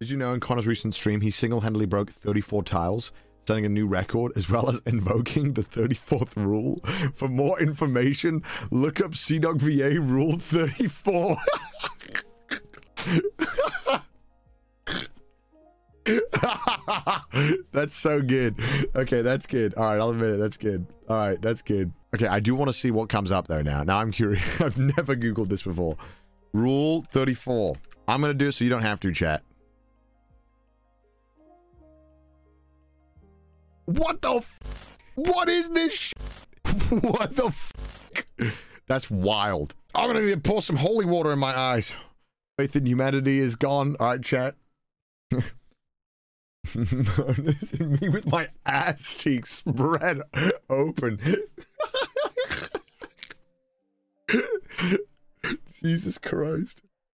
Did you know in Connor's recent stream, he single-handedly broke 34 tiles, setting a new record, as well as invoking the 34th rule? For more information, look up CDawgVA Rule 34. that's so good. Okay, that's good. All right, I'll admit it. That's good. All right, that's good. Okay, I do want to see what comes up though now. Now I'm curious. I've never Googled this before. Rule 34. I'm going to do it so you don't have to, chat. What the What is this What the That's wild. I'm to pour some holy water in my eyes. Faith in humanity is gone. All right, chat. me with my ass cheeks spread open. Jesus Christ.